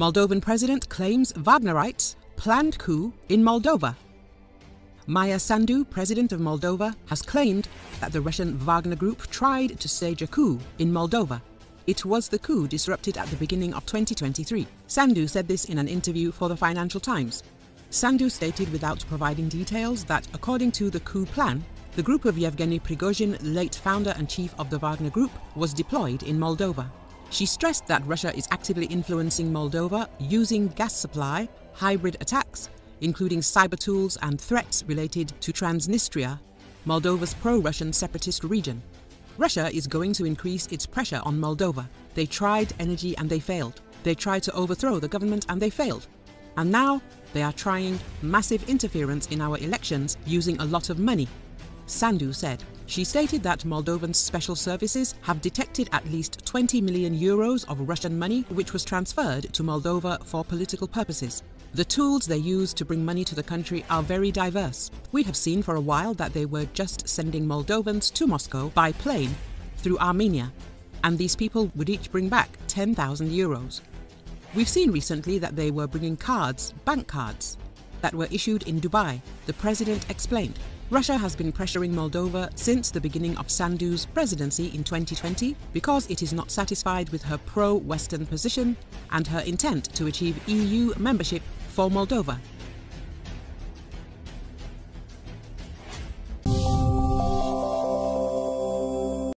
Moldovan president claims Wagnerites planned coup in Moldova. Maia Sandu, president of Moldova, has claimed that the Russian Wagner group tried to stage a coup in Moldova. It was the coup disrupted at the beginning of 2023. Sandu said this in an interview for the Financial Times. Sandu stated without providing details that according to the coup plan, the group of Yevgeny Prigozhin, late founder and chief of the Wagner Group, was deployed in Moldova. She stressed that Russia is actively influencing Moldova using gas supply, hybrid attacks, including cyber tools and threats related to Transnistria, Moldova's pro-Russian separatist region. Russia is going to increase its pressure on Moldova. They tried energy and they failed. They tried to overthrow the government and they failed. And now they are trying massive interference in our elections using a lot of money Sandu said. She stated that Moldovan special services have detected at least 20 million euros of Russian money which was transferred to Moldova for political purposes. The tools they use to bring money to the country are very diverse. We have seen for a while that they were just sending Moldovans to Moscow by plane through Armenia, and these people would each bring back 10,000 euros. We've seen recently that they were bringing cards, bank cards, that were issued in Dubai, the president explained. Russia has been pressuring Moldova since the beginning of Sandu's presidency in 2020 because it is not satisfied with her pro-Western position and her intent to achieve EU membership for Moldova.